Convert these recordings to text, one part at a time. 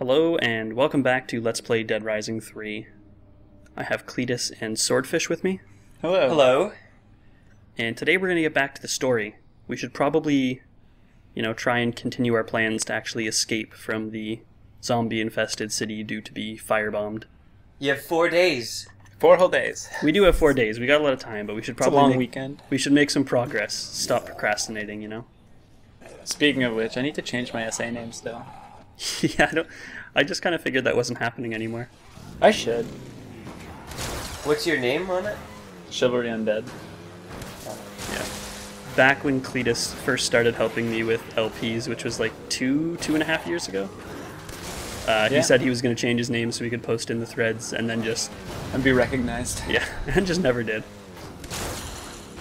Hello, and welcome back to Let's Play Dead Rising 3. I have Cletus and Swordfish with me, Hello. Hello. and today we're going to get back to the story. We should probably, you know, try and continue our plans to actually escape from the zombie infested city due to be firebombed. You have four days. Four whole days. We do have four days, we got a lot of time, but we should It's a probably. long make- weekend. We should make some progress. Stop procrastinating, you know? Speaking of which, I need to change my SA name still. yeah, I don't. I just kind of figured that wasn't happening anymore. I should. What's your name on it? Chivalry Undead. Yeah. Back when Cletus first started helping me with LPs, which was like two, two and a half years ago. Uh, He said he was going to change his name so he could post in the threads, and then just And be recognized. yeah, and just never did.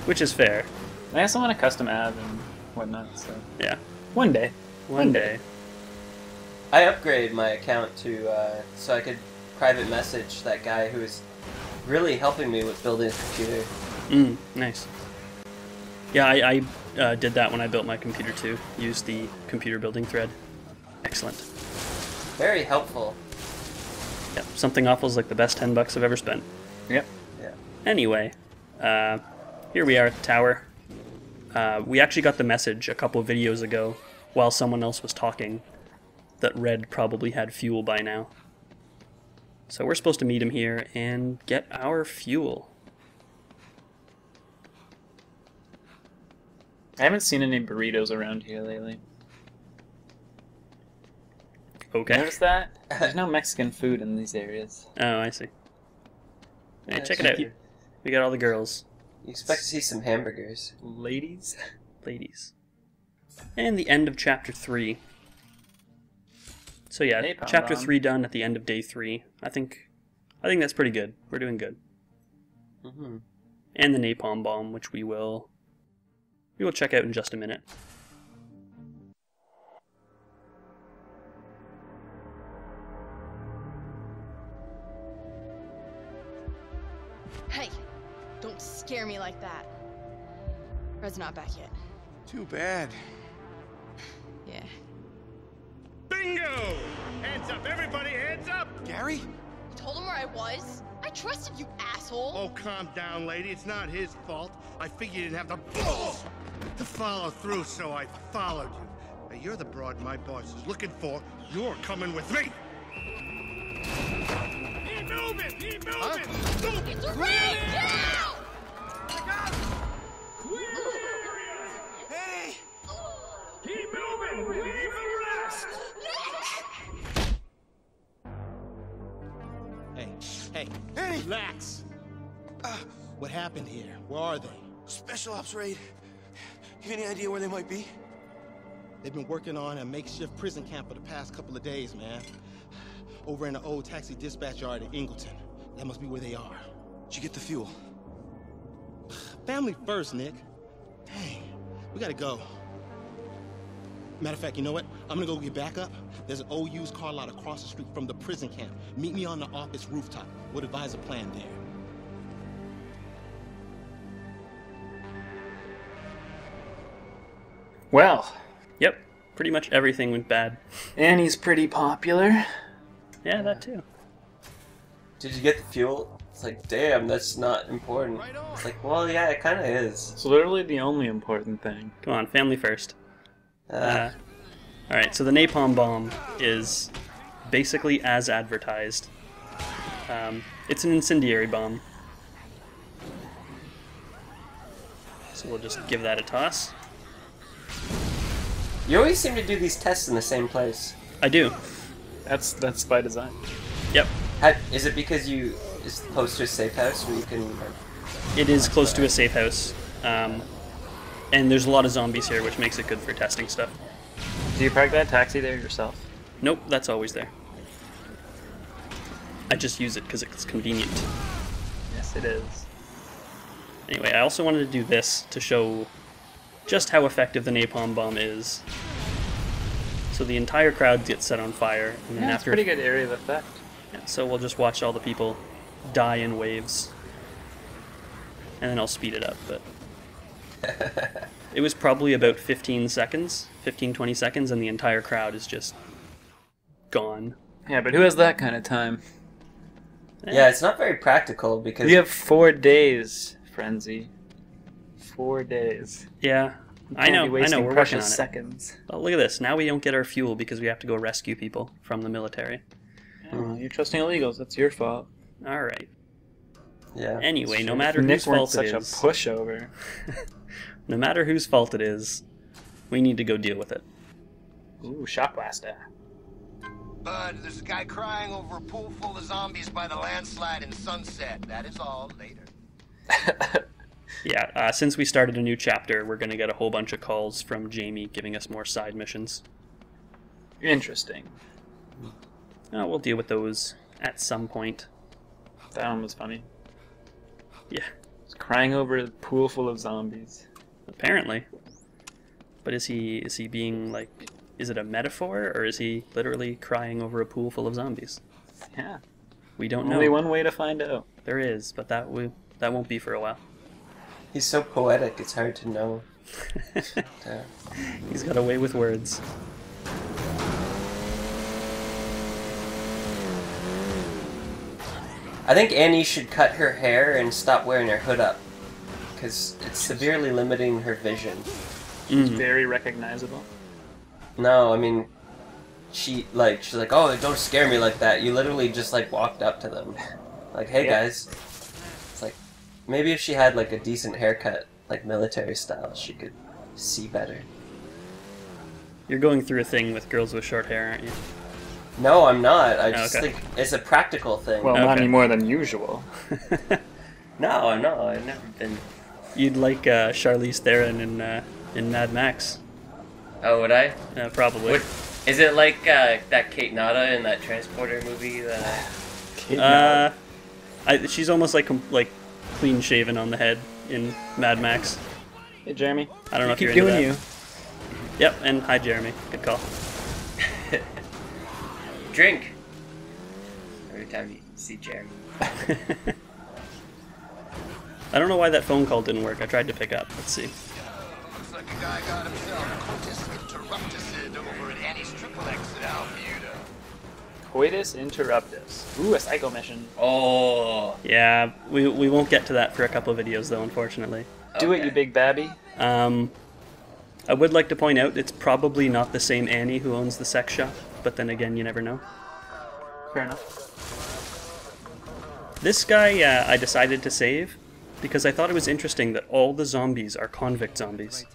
Which is fair, I also want a custom ad and whatnot, so. yeah. One day. One day, I upgraded my account to uh, so I could private message that guy who was really helping me with building a computer. mm, nice. Yeah, I, I uh, did that when I built my computer too. Used the computer building thread. Excellent. Very helpful. Yeah, something awful is like the best ten bucks I've ever spent. Yep. Yeah. Anyway, uh, here we are at the tower. Uh, we actually got the message a couple of videos ago while someone else was talking that Red probably had fuel by now. So we're supposed to meet him here and get our fuel. I haven't seen any burritos around here lately. Okay. Notice that? There's no Mexican food in these areas. Oh, I see. Hey, Yeah, check it out. sure. We got all the girls, You expect to see some hamburgers. Ladies? ladies. And the end of chapter 3. So yeah, Napalm chapter bomb. 3 done at the end of day 3. I think I think that's pretty good. We're doing good. hmm and the napalm bomb, which we will we will check out in just a minute. Hey, don't scare me like that. Red's not back yet. Too bad. Bingo! Hands up, everybody, hands up! Gary? You told him where I was? I trusted you, asshole. Oh, calm down, lady. It's not his fault. I figured you didn't have the balls to follow through, so I followed you. Now, you're the broad my boss is looking for. You're coming with me. Keep moving! Keep moving! It's a raid! Get Hey, hey, Hey! Relax. Uh, what happened here? Where are they? Special ops raid. You have any idea where they might be? They've been working on a makeshift prison camp for the past couple of days, man. Over in the old taxi dispatch yard in Ingleton. That must be where they are. Did you get the fuel? Family first, Nick. Dang, we gotta go. Matter of fact, you know what? I'm gonna go get backup. There's an old used car lot across the street from the prison camp. Meet me on the office rooftop. We'll devise a plan there. Well, Yep, pretty much everything went bad. and he's pretty popular. Yeah, that too. Did you get the fuel? It's like, damn, that's not important. It's like, well, yeah, it kind of is. It's literally the only important thing. Come on, family first. Uh, Uh, all right, so the napalm bomb is basically as advertised. Um, it's an incendiary bomb. So we'll just give that a toss. you always seem to do these tests in the same place. I do. That's that's by design. Yep. Ha is it because you is close to a safe house where you can? It is close to a safe house. Um, and there's a lot of zombies here, which makes it good for testing stuff. Do you park that taxi there yourself? Nope, that's always there. I just use it because it's convenient. Yes, it is. Anyway, I also wanted to do this to show just how effective the napalm bomb is. So the entire crowd gets set on fire, and then Yeah, it's after pretty good area of effect. Yeah, so we'll just watch all the people die in waves, and then I'll speed it up. But it was probably about 15 seconds, 15 20 seconds, and the entire crowd is just gone. Yeah, but who has that kind of time? Eh. Yeah, it's not very practical because You have four days, Frenzy. Four days. Yeah, I know. I know. We're working on it. seconds. But look at this. Now we don't get our fuel because we have to go rescue people from the military. Hmm. Oh, you're trusting illegals. That's your fault. All right. Yeah. Anyway, no If matter Nick whose weren't fault such it a pushover. no matter whose fault it is, we need to go deal with it. Ooh, shock blaster. Bud, there's a guy crying over a pool full of zombies by the landslide in Sunset. That is all. Later. Yeah. Uh, since we started a new chapter, we're gonna get a whole bunch of calls from Jamie giving us more side missions. Interesting. Uh, we'll deal with those at some point. That one was funny. Yeah. He's crying over a pool full of zombies. Apparently. But is he is he being like is it a metaphor or is he literally crying over a pool full of zombies? Yeah. We don't know. Only one way to find out. There is, but that will that won't be for a while. He's so poetic, it's hard to know. Yeah. He's got a way with words. I think Annie should cut her hair and stop wearing her hood up. Because it's severely limiting her vision. Mm. Very recognizable. No, I mean, she, like, she's like, oh, don't scare me like that. You literally just, like, walked up to them. Like, hey, Yeah. guys. It's like, maybe if she had, like, a decent haircut, like military style, she could see better. You're going through a thing with girls with short hair, aren't you? No, I'm not. I just Okay. think it's a practical thing. Well, not any more than usual. no, i no, I've never been. You'd like uh, Charlize Theron in uh, in Mad Max, Oh, would I? uh, probably. Would, is it like uh, that Kate Nada in that Transporter movie? That Uh, I, she's almost like like clean shaven on the head in Mad Max. hey, Jeremy. I don't know if keep you're into doing that. you. Yep, and hi Jeremy. Good call. Drink every time you see Jeremy. I don't know why that phone call didn't work. I tried to pick up. Let's see. Looks like a guy got himself Coitus Interruptus over at Annie's Triple X at Almuda. Coitus interruptus. Ooh, a psycho mission. Oh, Yeah, we, we won't get to that for a couple of videos though, unfortunately. Do it, you big babby. Um, I would like to point out it's probably not the same Annie who owns the sex shop, but then again, you never know. Fair enough. This guy uh, I decided to save because I thought it was interesting that all the zombies are convict zombies.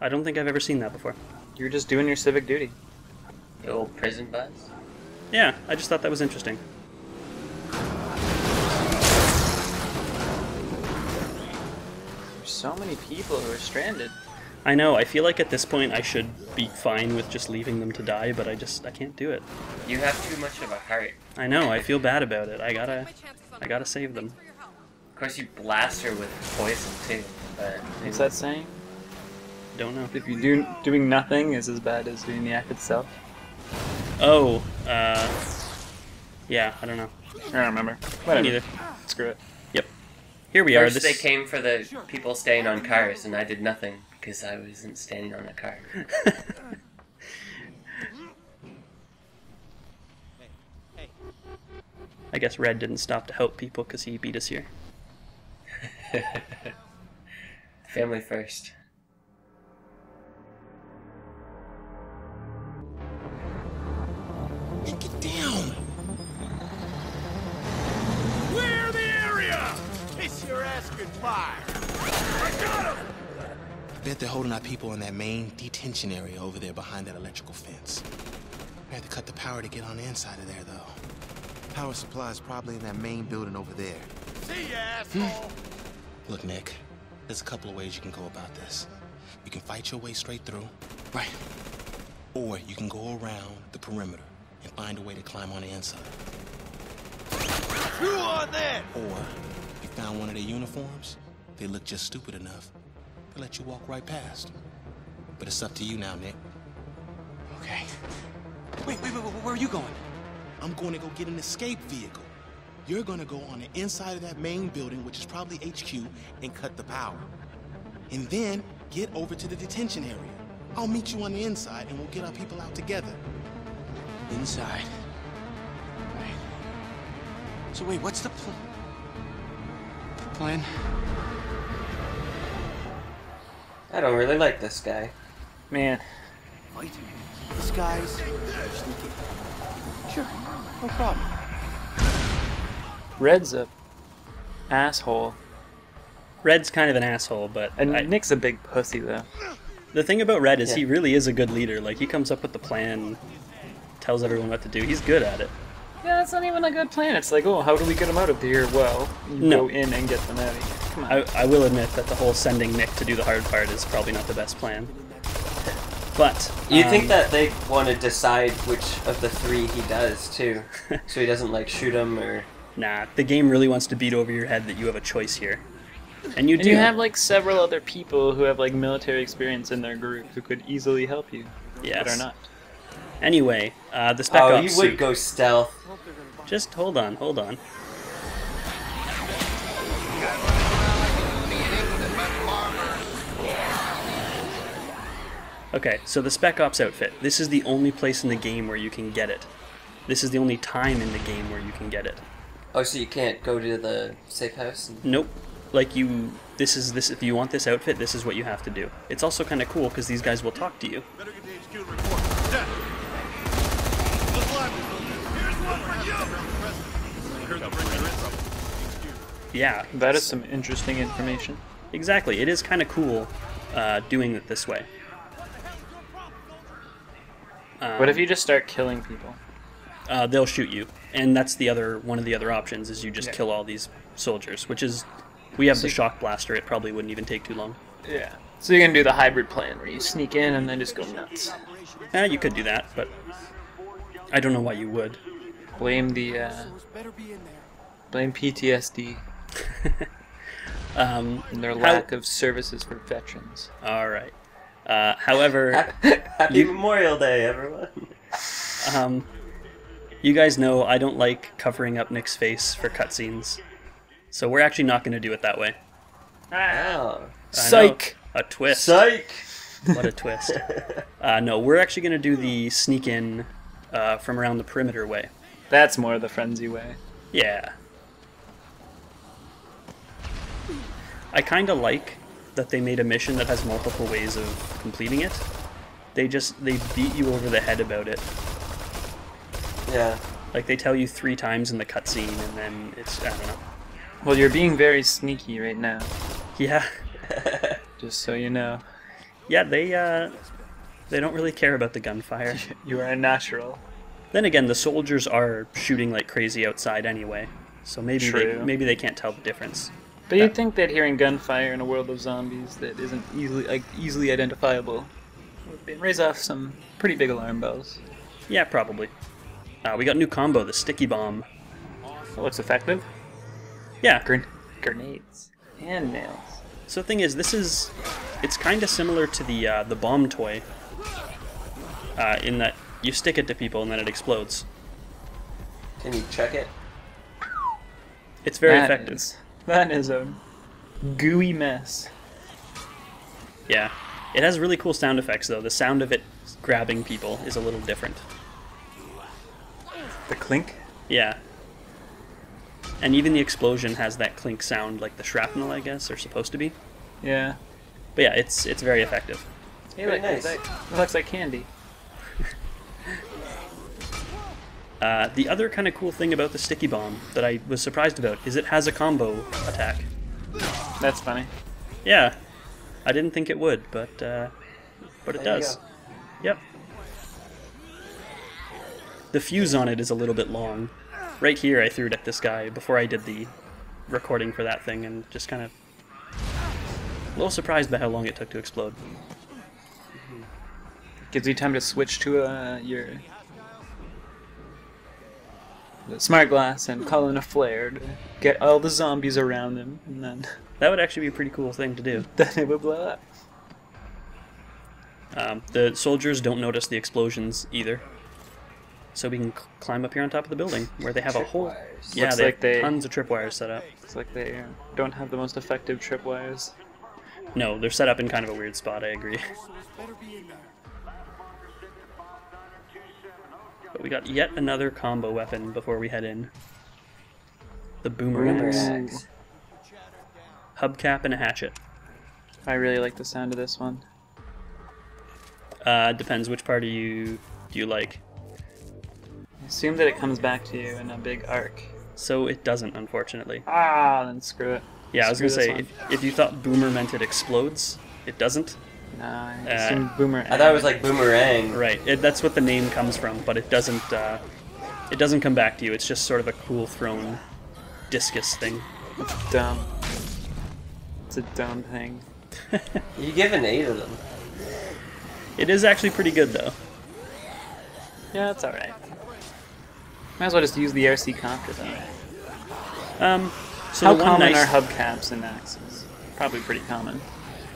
I don't think I've ever seen that before. You're just doing your civic duty. the old prison bus. Yeah, I just thought that was interesting. There's so many people who are stranded. I know, I feel like at this point I should be fine with just leaving them to die, but I just I can't do it. You have too much of a heart. I know, I feel bad about it. I gotta I gotta save them. Of course, you blast her with poison too. But What's that saying? Don't know. If you do doing nothing is as bad as doing the act itself. Oh, uh Yeah, I don't know. I don't remember. Whatever. neither. Screw it. Yep. Here we are. First, This they came for the people staying on cars, and I did nothing because I wasn't standing on a car. I guess Red didn't stop to help people because he beat us here. Family first. Hey, get down! Clear the area! Kiss your ass goodbye! I got him! I bet they're holding our people in that main detention area over there behind that electrical fence. I had to cut the power to get on the inside of there, though. Power supply is probably in that main building over there. See ya, hmm. asshole! Look, Nick, there's a couple of ways you can go about this. You can fight your way straight through, right? Or you can go around the perimeter and find a way to climb on the inside. You on that? Or you found one of their uniforms, they look just stupid enough to let you walk right past. But it's up to you now, Nick. Okay. Wait, wait, wait, wait, where are you going? I'm going to go get an escape vehicle. You're going to go on the inside of that main building, which is probably HQ, and cut the power. And then get over to the detention area. I'll meet you on the inside and we'll get our people out together. Inside. So wait, what's the pl- plan? I don't really like this guy. Man, Fight. Disguise. Sneak in. Sure, no problem. Red's a asshole, Red's kind of an asshole, but and I- Nick's a big pussy though. the thing about Red is he really is a good leader. Like he comes up with the plan, tells everyone what to do. He's good at it. Yeah, that's not even a good plan. It's like, oh, how do we get them out of here? Well, you No. go in and get them out of here. Come on. I, I will admit that the whole sending Nick to do the hard part is probably not the best plan. But You um, think that they want to decide which of the three he does too, so he doesn't like shoot him or. Nah, the game really wants to beat over your head that you have a choice here, and you and do. you have like several other people who have like military experience in their group who could easily help you, but Yes. are not. Anyway, uh, the spec Oh, ops you suit. would go stealth. Just hold on, hold on. Okay, so the Spec Ops outfit. This is the only place in the game where you can get it. This is the only time in the game where you can get it. Oh, so you can't go to the safe house? And... Nope. Like you, this is this. If you want this outfit, this is what you have to do. It's also kind of cool because these guys will talk to you. Better get to HQ and report. Death. Look lively, soldiers. Here's one for you. I heard they'll bring their info. Yeah, That is some interesting information. exactly. It is kind of cool uh, doing it this way. What if you just start killing people? uh, they'll shoot you, and that's the other one of the other options is you just Yeah. kill all these soldiers, which is we have the So- shock blaster. It probably wouldn't even take too long. Yeah. So you're gonna do the hybrid plan where you sneak in and then just go nuts. Yeah, you could do that, but I don't know why you would. Blame the uh, Better be in there. blame PTSD Um, and their How- lack of services for veterans. all right. Uh, however, Happy You- Memorial Day, everyone. um, you guys know I don't like covering up Nick's face for cutscenes, so we're actually not going to do it that way. Oh, I know. Psych. A twist. psych. What a twist. Uh, no, we're actually going to do the sneak in uh, from around the perimeter way. That's more the frenzy way. Yeah. I kind of like that they made a mission that has multiple ways of completing it. They just they beat you over the head about it. Yeah. Like they tell you three times in the cutscene, and then it's I don't know. Well, you're being very sneaky right now. Yeah, Just so you know, yeah. They uh, they don't really care about the gunfire. you are a natural. then again, the soldiers are shooting like crazy outside anyway, so maybe they, maybe they can't tell the difference. But you'd think that hearing gunfire in a world of zombies that isn't easily like easily identifiable would raise off some pretty big alarm bells. Yeah, probably. Uh, we got a new combo, the sticky bomb. It looks effective. Yeah, Gren- grenades and nails. So the thing is, this is it's kind of similar to the uh, the bomb toy, uh, in that you stick it to people and then it explodes. Can you check it? It's very That effective. is- that is a gooey mess. Yeah, it has really cool sound effects though. The sound of it grabbing people is a little different. The clink. Yeah. And even the explosion has that clink sound, like the shrapnel, I guess, are supposed to be. Yeah. But yeah, it's it's very effective. Hey, look, nice. that, that looks like candy. Uh, the other kind of cool thing about the sticky bomb that I was surprised about is it has a combo attack. That's funny. Yeah, I didn't think it would, but uh, but it There does. Yep. The fuse on it is a little bit long. Right here, I threw it at this guy before I did the recording for that thing, and just kind of a little surprised by how long it took to explode. Gives you time to switch to uh, your the smart glass and call in a flare to get all the zombies around them, and then That would actually be a pretty cool thing to do. then it would blow up. Um, the soldiers don't notice the explosions either, so we can c- climb up here on top of the building where they have a whole Tripwires. yeah, Looks they like have they- tons of tripwires set up. It's like they uh, don't have the most effective tripwires. No, they're set up in kind of a weird spot. I agree. But we got yet another combo weapon before we head in. The boomerangs. Boomerangs. Hubcap and a hatchet. I really like the sound of this one. Uh, depends which part do you do you like. Assume that it comes back to you in a big arc. So it doesn't, unfortunately. Ah, then screw it. Yeah, I was gonna say if, if you thought boomer meant it explodes, it doesn't. Nah, I Uh, assumed boomer. I thought it was like boomerang. Right. It, that's what the name comes from, but it doesn't. Uh, it doesn't come back to you. It's just sort of a cool thrown discus thing. dumb. It's a dumb thing. You give an eight of them. It is actually pretty good though. Yeah, it's alright. Might as well just use the RC copter though. Um, so How common nice, are hubcaps in Axis? Probably pretty common.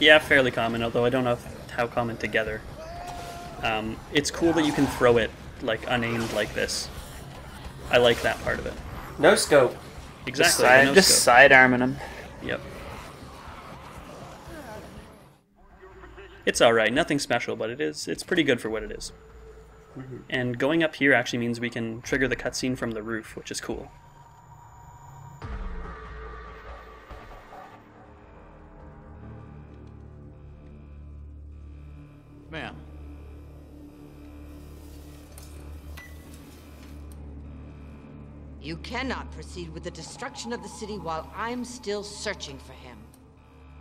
Yeah, fairly common. Although I don't know how common together. Um, it's cool that you can throw it like unaimed like this. I like that part of it. No scope. Exactly. Just, side, no just scope. side arming them. Yep. It's all right. Nothing special, but it is. It's pretty good for what it is. And going up here actually means we can trigger the cutscene from the roof, which is cool. Cannot proceed with the destruction of the city while I'm still searching for him.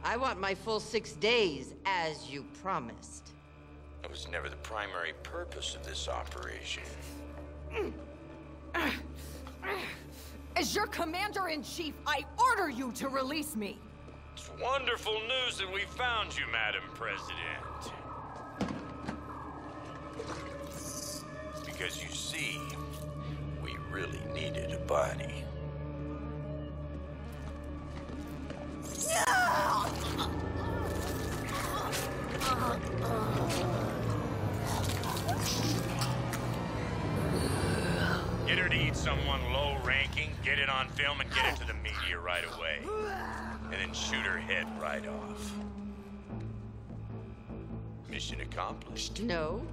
I want my full six days, as you promised. That was never the primary purpose of this operation. As your commander-in-chief, I order you to release me! It's wonderful news that we found you, Madam President. Because you see, we really needed a body. Get her to eat someone low ranking, get it on film, and get it to the media right away. And then shoot her head right off. Mission accomplished. No.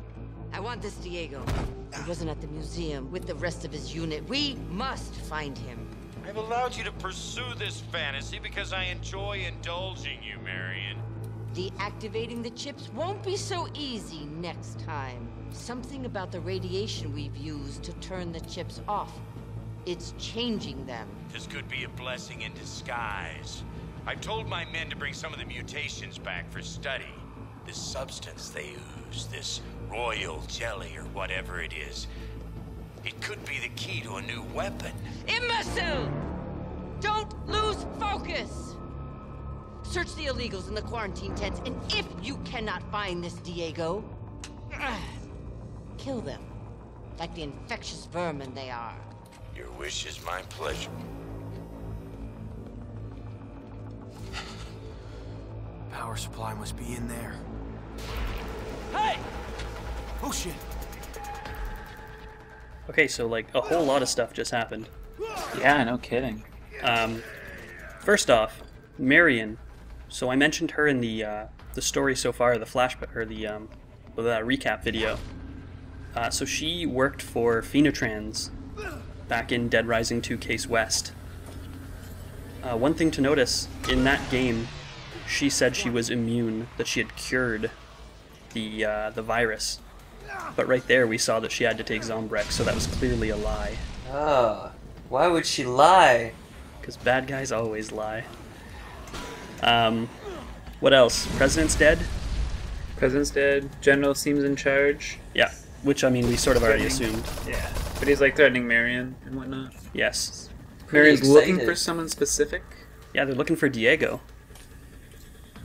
I want this Diego. He wasn't at the museum with the rest of his unit. We must find him. I've allowed you to pursue this fantasy because I enjoy indulging you, Marion. Deactivating the chips won't be so easy next time. Something about the radiation we've used to turn the chips off. It's changing them. This could be a blessing in disguise. I've told my men to bring some of the mutations back for study. This substance they ooze, this royal jelly or whatever it is, it could be the key to a new weapon. Imbecile! Don't lose focus! Search the illegals in the quarantine tents, and if you cannot find this Diego, kill them. Like the infectious vermin they are. Your wish is my pleasure. Power supply must be in there. Hey! Oh shit. Okay, so like a whole lot of stuff just happened. Yeah, no kidding. Um, first off, Marion. So I mentioned her in the uh, the story so far, the flashback or the um, the recap video. Uh, so she worked for Phenotrans back in Dead Rising 2 Case West. Uh, one thing to notice in that game, she said she was immune, that she had cured the uh, the virus. But right there, we saw that she had to take Zombrex, so that was clearly a lie. Ah, why would she lie? Because bad guys always lie. Um, what else? President's dead? President's dead. General seems in charge. Yeah, which I mean, we sort of already assumed. Yeah, but he's like threatening Marion and whatnot. Yes. Marion's looking for someone specific. Yeah, they're looking for Diego.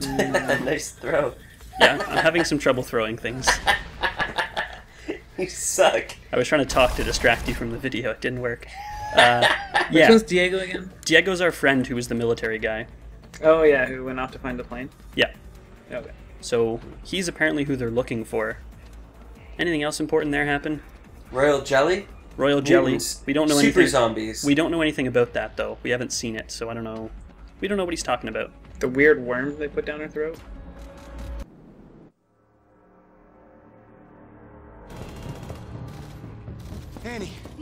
nice throw. Yeah, I'm having some trouble throwing things. You suck. I was trying to talk to distract you from the video. It didn't work. Uh, Which yeah, one's Diego again? Diego's our friend who was the military guy. Oh yeah, who went off to find the plane? Yeah. Okay. So he's apparently who they're looking for. Anything else important there happen? Royal jelly? Royal jelly. Mutants. We don't know Super anything. zombies. We don't know anything about that though. We haven't seen it, so I don't know. We don't know what he's talking about. The weird worm they put down her throat.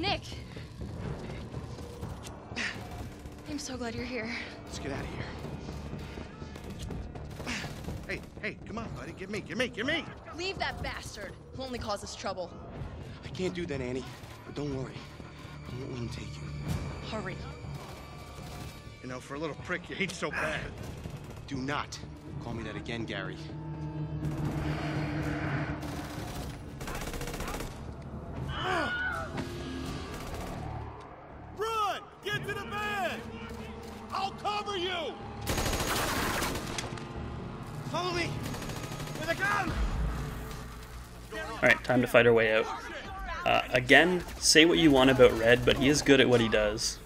Nick, I'm so glad you're here. Let's get out of here. Hey, hey, come on, buddy. Give me, give me, give me. Leave that bastard. He'll only cause us trouble. I can't do that, Annie. But don't worry. I won't let him take you. Hurry. You know, for a little prick, you hate so bad. Do not call me that again, Gary. Fight our way out. Uh, again, say what you want about Red, but he is good at what he does.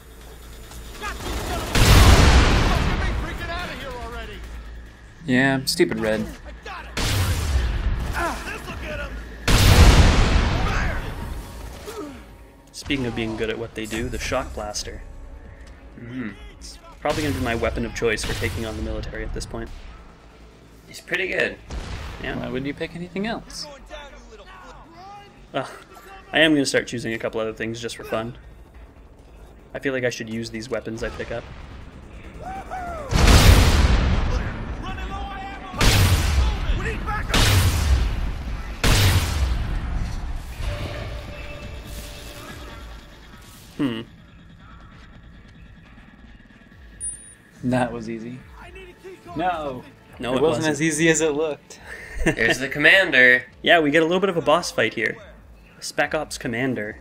Yeah, stupid red. Speaking of being good at what they do, the Shock Blaster. Mm. It's probably going to be my weapon of choice for taking on the military at this point. He's pretty good. Yeah. Why would you pick anything else? Ugh. I am going to start choosing a couple other things just for fun. I feel like I should use these weapons I pick up. Hmm. That was easy. No. No, it, it wasn't, wasn't. as easy as it looked. Here's the commander. Yeah, we get a little bit of a boss fight here. Spec Ops Commander.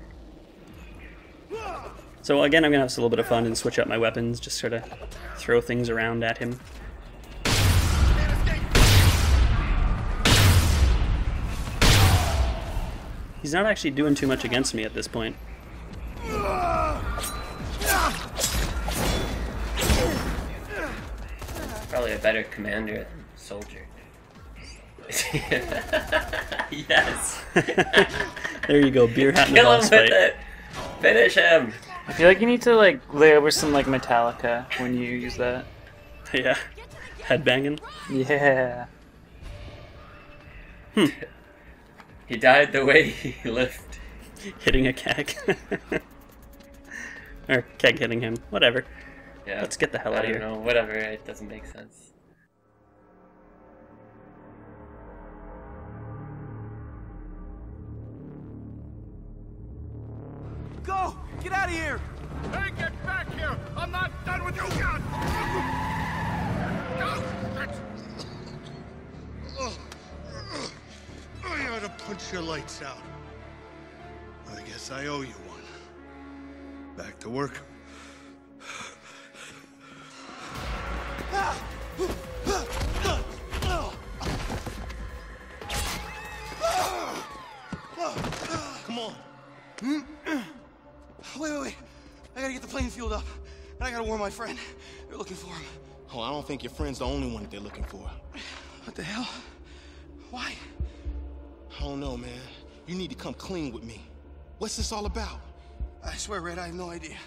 So again, I'm gonna have a little bit of fun and switch up my weapons, just sort of throw things around at him. He's not actually doing too much against me at this point. Probably a better commander than soldier. Yes. There you go, beer hat in the Kill him with fight. it. Finish him. I feel like you need to like lay over some like Metallica when you use that. Yeah. Headbanging. Yeah. Hmm. He died the way he lived. Hitting a keg. or keg hitting him. Whatever. Yeah. Let's get the hell I out of here. I don't here. know. Whatever. It doesn't make sense. Get out of here! Hey, get back here! I'm not done with you yet! Oh, I ought to punch your lights out. I guess I owe you one. Back to work. Come on. Wait, wait, wait. I gotta get the plane fueled up. And I gotta warn my friend. They're looking for him. Oh, I don't think your friend's the only one that they're looking for. What the hell? Why? I don't know, man. You need to come clean with me. What's this all about? I swear, Red, I have no idea.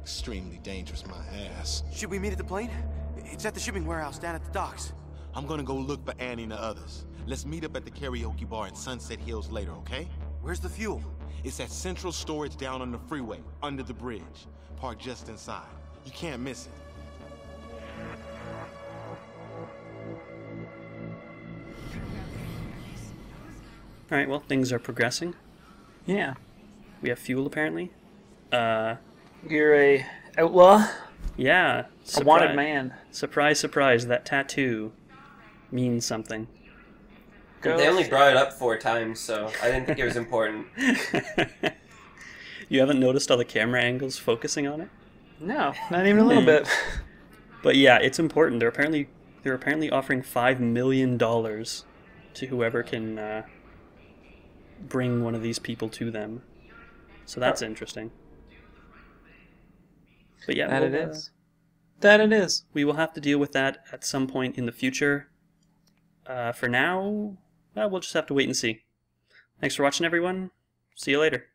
Extremely dangerous, my ass. Should we meet at the plane? It's at the shipping warehouse down at the docks. I'm gonna go look for Annie and the others. Let's meet up at the karaoke bar in Sunset Hills later, okay? Where's the fuel? It's at Central Storage down on the freeway, under the bridge. Parked just inside. You can't miss it. Alright, well, things are progressing. Yeah. We have fuel apparently. Uh, You're a outlaw? yeah. A wanted man. Surprise, surprise, that tattoo means something. They only brought it up four times, so I didn't think it was important. You haven't noticed all the camera angles focusing on it? No, not even a little Hmm. bit. But yeah, it's important. They're apparently they're apparently offering five million dollars to whoever can uh, bring one of these people to them. So that's interesting. But yeah, That it we'll, uh. That it is. We will have to deal with that at some point in the future. Uh, for now, well, we'll just have to wait and see. Thanks for watching, everyone. See you later.